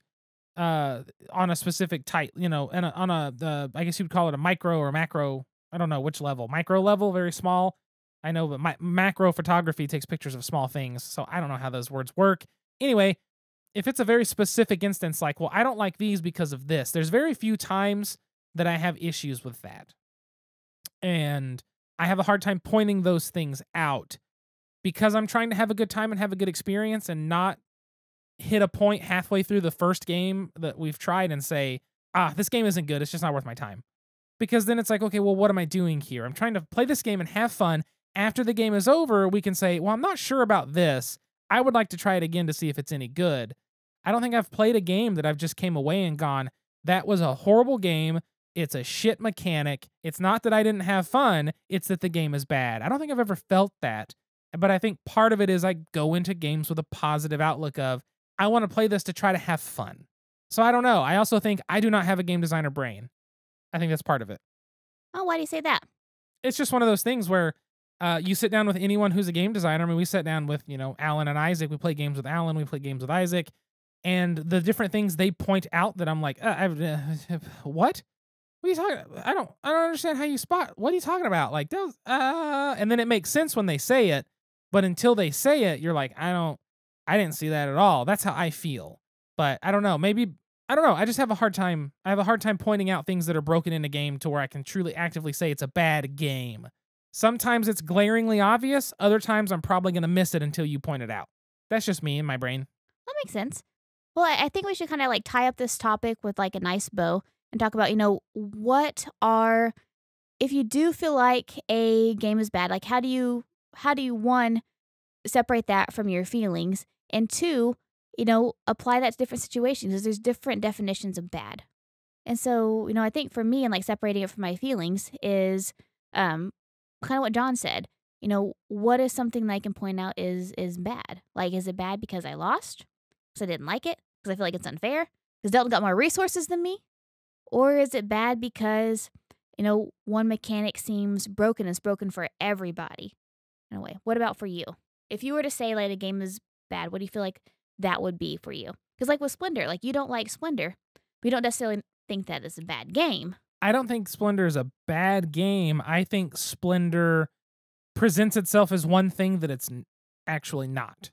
S2: uh, on a specific type, you know, and on a, the, I guess you'd call it a micro or macro. I don't know which level. Micro level, very small. I know, but my macro photography takes pictures of small things, so I don't know how those words work. Anyway, if it's a very specific instance, like, well, I don't like these because of this, there's very few times that I have issues with that. And I have a hard time pointing those things out because I'm trying to have a good time and have a good experience and not hit a point halfway through the first game that we've tried and say, ah, this game isn't good. It's just not worth my time. Because then it's like, okay, well, what am I doing here? I'm trying to play this game and have fun. After the game is over, we can say, well, I'm not sure about this. I would like to try it again to see if it's any good. I don't think I've played a game that I've just came away and gone, that was a horrible game. It's a shit mechanic. It's not that I didn't have fun, it's that the game is bad. I don't think I've ever felt that but I think part of it is I go into games with a positive outlook of I want to play this to try to have fun. So I don't know. I also think I do not have a game designer brain. I think that's part of it.
S3: Oh, why do you say that?
S2: It's just one of those things where uh, you sit down with anyone who's a game designer. I mean, we sat down with, you know, Alan and Isaac. We play games with Alan. We play games with Isaac. And the different things they point out that I'm like, uh, uh, [LAUGHS] what? What are you talking? About? I don't. I don't understand how you spot. What are you talking about? Like those. Uh, and then it makes sense when they say it. But until they say it, you're like, I don't, I didn't see that at all. That's how I feel. But I don't know. Maybe I don't know. I just have a hard time. I have a hard time pointing out things that are broken in a game to where I can truly actively say it's a bad game. Sometimes it's glaringly obvious. Other times I'm probably going to miss it until you point it out. That's just me in my brain.
S3: That makes sense. Well, I think we should kind of like tie up this topic with like a nice bow and talk about, you know, what are, if you do feel like a game is bad, like how do you how do you one separate that from your feelings and two you know apply that to different situations because there's different definitions of bad And so, you know, I think for me and like separating it from my feelings is um kind of what John said. You know, what is something that I can point out is is bad? Like, is it bad because I lost? Because I didn't like it? Because I feel like it's unfair? Because Delton got more resources than me? Or is it bad because, you know, one mechanic seems broken and it's broken for everybody? In a way. What about for you? If you were to say like a game is bad, what do you feel like that would be for you? Because like with Splendor, like you don't like Splendor, but you don't necessarily think that it's a bad game.
S2: I don't think Splendor is a bad game. I think Splendor presents itself as one thing that it's actually not.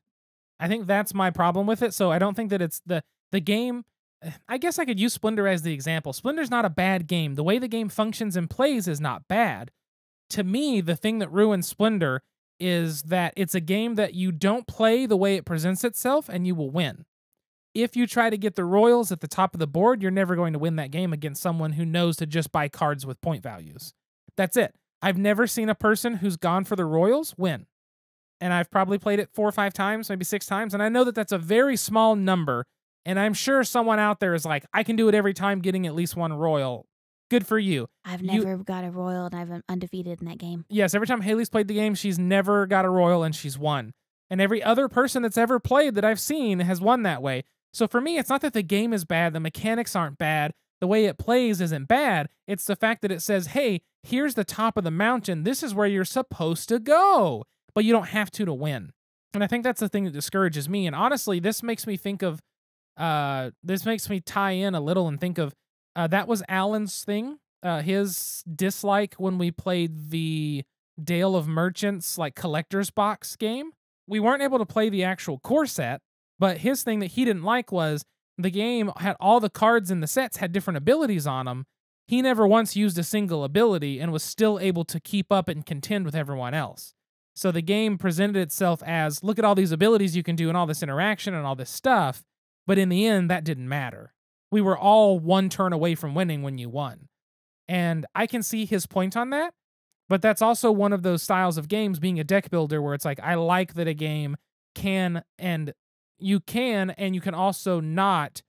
S2: I think that's my problem with it. So I don't think that it's the the game. [SIGHS] I guess I could use Splendor as the example. Splendor's not a bad game. The way the game functions and plays is not bad. To me, the thing that ruins Splendor is that it's a game that you don't play the way it presents itself and you will win. If you try to get the royals at the top of the board, you're never going to win that game against someone who knows to just buy cards with point values. That's it. I've never seen a person who's gone for the royals win. And I've probably played it four or five times, maybe six times. And I know that that's a very small number. And I'm sure someone out there is like, I can do it every time getting at least one royal. Good for you.
S3: I've
S2: You-
S3: never got a royal and I've been undefeated in that game.
S2: Yes, every time Haley's played the game, she's never got a royal and she's won. And every other person that's ever played that I've seen has won that way. So for me, it's not that the game is bad, the mechanics aren't bad, the way it plays isn't bad. It's the fact that it says, hey, here's the top of the mountain. This is where you're supposed to go, but you don't have to to win. And I think that's the thing that discourages me. And honestly, this makes me think of, uh, this makes me tie in a little and think of, uh, that was Alan's thing, uh, his dislike when we played the Dale of Merchants like collector's box game. We weren't able to play the actual core set, but his thing that he didn't like was the game had all the cards in the sets had different abilities on them. He never once used a single ability and was still able to keep up and contend with everyone else. So the game presented itself as look at all these abilities you can do and all this interaction and all this stuff, but in the end that didn't matter. We were all one turn away from winning when you won. And I can see his point on that, but that's also one of those styles of games being a deck builder where it's like I like that a game can and you can and you can also not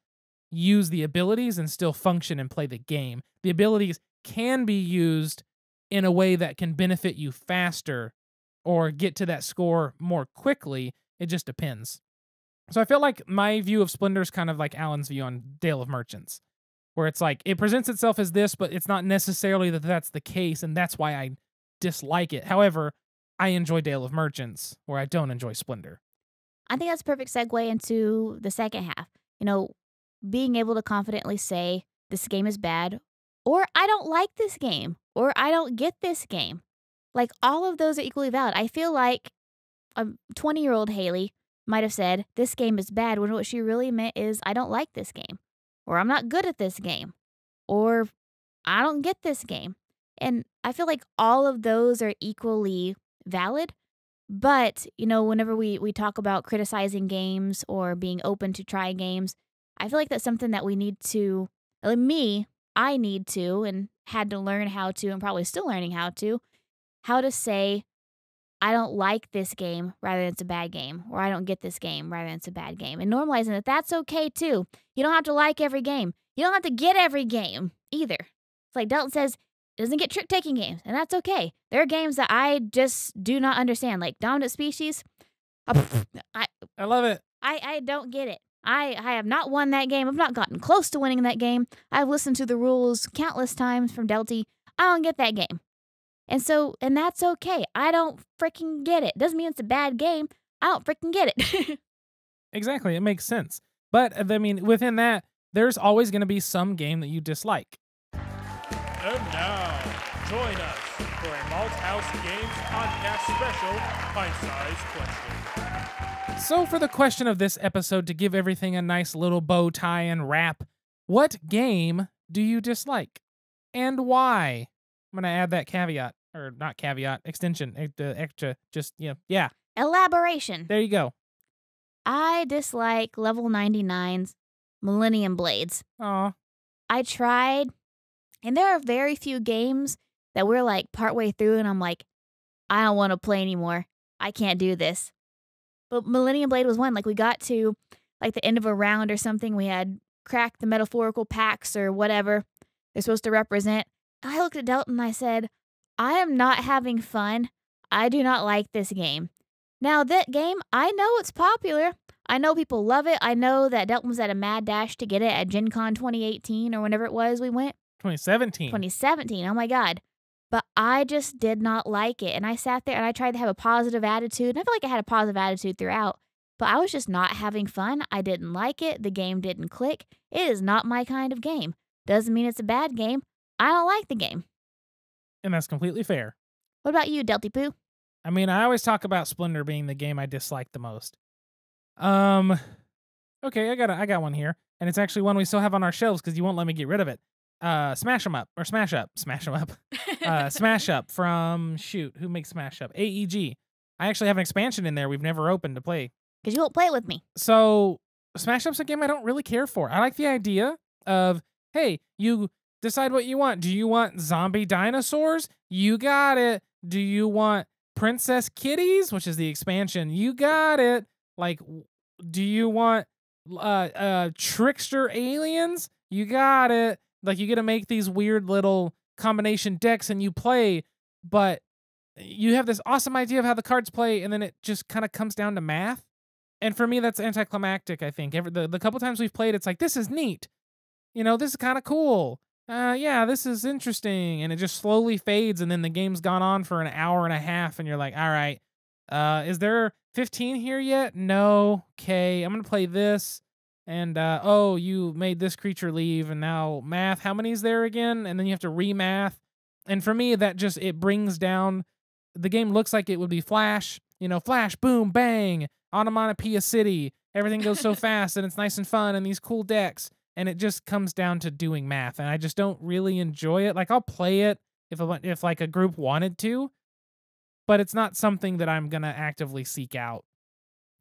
S2: use the abilities and still function and play the game. The abilities can be used in a way that can benefit you faster or get to that score more quickly. It just depends. So I feel like my view of Splendor is kind of like Alan's view on Dale of Merchants, where it's like it presents itself as this, but it's not necessarily that that's the case, and that's why I dislike it. However, I enjoy Dale of Merchants, where I don't enjoy Splendor.
S3: I think that's a perfect segue into the second half. You know, being able to confidently say, this game is bad, or I don't like this game, or I don't get this game. Like, all of those are equally valid. I feel like um, a 20 year old Haley might have said, this game is bad, when what she really meant is, I don't like this game, or I'm not good at this game, or I don't get this game. And I feel like all of those are equally valid. But, you know, whenever we, we talk about criticizing games or being open to try games, I feel like that's something that we need to, like me, I need to, and had to learn how to, and probably still learning how to, how to say, I don't like this game rather than it's a bad game, or I don't get this game rather than it's a bad game. And normalizing that that's okay too. You don't have to like every game, you don't have to get every game either. It's like Delton says, it doesn't get trick taking games, and that's okay. There are games that I just do not understand, like Dominant Species. Uh, [LAUGHS] I,
S2: I love it.
S3: I, I don't get it. I, I have not won that game. I've not gotten close to winning that game. I've listened to the rules countless times from Delty. I don't get that game. And so, and that's okay. I don't freaking get it. Doesn't mean it's a bad game. I don't freaking get it. [LAUGHS]
S2: Exactly. It makes sense. But uh, I mean, within that, there's always going to be some game that you dislike.
S1: And now, join us for a Malthaus Games podcast special, Pint-Sized Question.
S2: So, for the question of this episode, to give everything a nice little bow tie and wrap, what game do you dislike? And why? I'm going to add that caveat, or not caveat, extension, the extra, just, you know, yeah,
S3: Elaboration.
S2: there you go.
S3: I dislike level 99's Millennium Blades.
S2: Aw,
S3: I tried, and there are very few games that we're like partway through, and I'm like, I don't want to play anymore. I can't do this. But Millennium Blade was one. Like we got to like the end of a round or something. We had cracked the metaphorical packs or whatever, They're supposed to represent. I looked at Delton and I said, I am not having fun. I do not like this game. Now, that game, I know it's popular. I know people love it. I know that Delton was at a mad dash to get it at Gen Con 2018 or whenever it was we went.
S2: 2017.
S3: 2017. Oh my God. But I just did not like it. And I sat there and I tried to have a positive attitude. And I feel like I had a positive attitude throughout. But I was just not having fun. I didn't like it. The game didn't click. It is not my kind of game. Doesn't mean it's a bad game. I don't like the game.
S2: And that's completely fair.
S3: What about you, Delty Poo?
S2: I mean, I always talk about Splendor being the game I dislike the most. Um, okay, I got a, I got one here, and it's actually one we still have on our shelves because you won't let me get rid of it. Uh, Smash 'em up or Smash Up, Smash 'em up, [LAUGHS] uh, Smash Up from shoot, who makes Smash Up? AEG. I actually have an expansion in there we've never opened to play.
S3: Because you won't play it with me.
S2: So Smash Up's a game I don't really care for. I like the idea of hey, you decide what you want. Do you want zombie dinosaurs? You got it. Do you want Princess Kitties, which is the expansion? You got it. Like, do you want uh uh trickster aliens? You got it. Like you get to make these weird little combination decks and you play, but you have this awesome idea of how the cards play, and then it just kind of comes down to math. And for me, that's anticlimactic. I think every the, the couple times we've played, it's like this is neat, you know, this is kind of cool. Uh, yeah, this is interesting, and it just slowly fades, and then the game's gone on for an hour and a half, and you're like, all right, uh, is there 15 here yet? No. Okay, I'm gonna play this. And uh, oh, you made this creature leave, and now math. How many is there again? And then you have to remath. And for me, that just it brings down. The game looks like it would be Flash. You know, Flash, boom, bang, onomatopoeia city. Everything goes so [LAUGHS] fast, and it's nice and fun, and these cool decks. And it just comes down to doing math, and I just don't really enjoy it. Like I'll play it if a, if like a group wanted to, but it's not something that I'm gonna actively seek out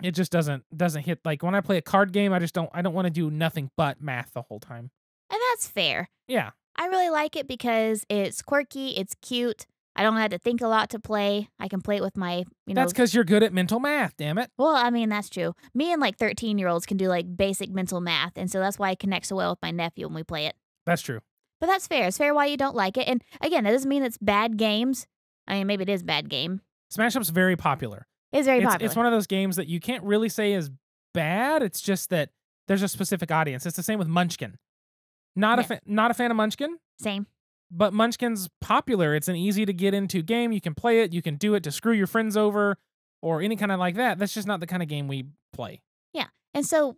S2: it just doesn't doesn't hit like when I play a card game, I just don't I don't want to do nothing but math the whole time.
S3: And that's fair.
S2: Yeah.
S3: I really like it because it's quirky, it's cute. I don't have to think a lot to play. I can play it with my, you know.
S2: That's because you're good at mental math, damn it.
S3: well, I mean, that's true. Me and like 13 year olds can do like basic mental math. And so that's why I connect so well with my nephew when we play it.
S2: That's true.
S3: But that's fair. It's fair why you don't like it. And again, that doesn't mean it's bad games. I mean, maybe it is bad game.
S2: Smash Up's very popular.
S3: It's very
S2: It's,
S3: popular.
S2: it's one of those games that you can't really say is bad. It's just that there's a specific audience. It's the same with Munchkin. Not a
S3: Yeah.
S2: fa- not a fan of Munchkin,
S3: Same.
S2: But Munchkin's popular. It's an easy to get into game. You can play it. You can do it to screw your friends over or any kind of like that. That's just not the kind of game we play. Yeah.
S3: And so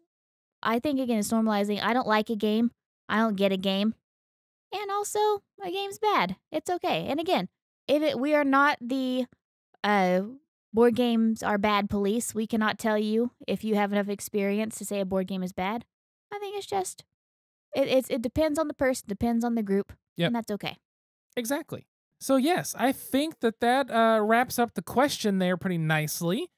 S3: I think again it's normalizing. I don't like a game. I don't get a game. And also my game's bad. It's okay. And again, if it, we are not the uh board games are bad police. We cannot tell you if you have enough experience to say a board game is bad. I think it's just it it's, it depends on the person, depends on the group.
S2: Yep.
S3: And that's okay.
S2: Exactly. So yes, I think that that uh, wraps up the question there pretty nicely.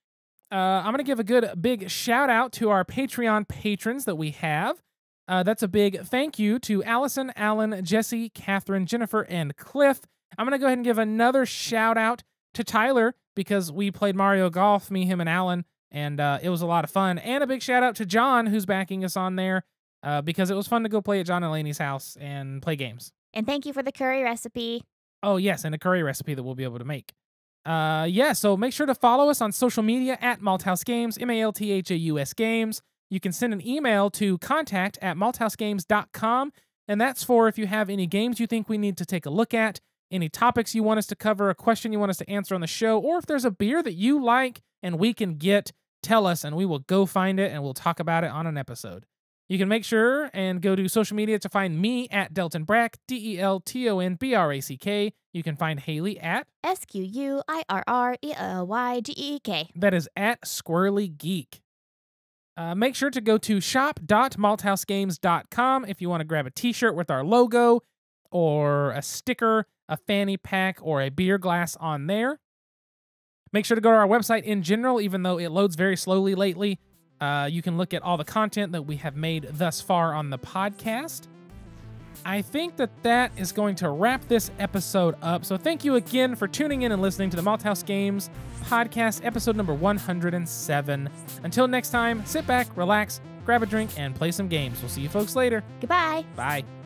S2: Uh, I'm gonna give a good big shout out to our Patreon patrons that we have. Uh, that's a big thank you to Allison, Alan, Jesse, Catherine, Jennifer, and Cliff. I'm gonna go ahead and give another shout out to Tyler because we played Mario Golf, me, him, and Alan, and uh, it was a lot of fun. And a big shout out to John who's backing us on there uh, because it was fun to go play at John and Laney's house and play games.
S3: And thank you for the curry recipe.
S2: Oh, yes, and a curry recipe that we'll be able to make. Uh, yeah, so make sure to follow us on social media at Malthaus Games, M A L T H A U S Games. You can send an email to contact at malthausgames.com, and that's for if you have any games you think we need to take a look at, any topics you want us to cover, a question you want us to answer on the show, or if there's a beer that you like and we can get, tell us, and we will go find it and we'll talk about it on an episode. You can make sure and go to social media to find me at Delton Brack, D E L T O N B R A C K. You can find Haley at,
S3: S Q U I R R E L Y G E K.
S2: that is at Squirrely Geek. Uh, make sure to go to shop.malthausgames.com if you want to grab a t shirt with our logo or a sticker, a fanny pack, or a beer glass on there. Make sure to go to our website in general, even though it loads very slowly lately. Uh, you can look at all the content that we have made thus far on the podcast. I think that that is going to wrap this episode up. So thank you again for tuning in and listening to the Malthaus Games podcast, episode number 107. Until next time, sit back, relax, grab a drink, and play some games. We'll see you folks later.
S3: Goodbye.
S2: Bye.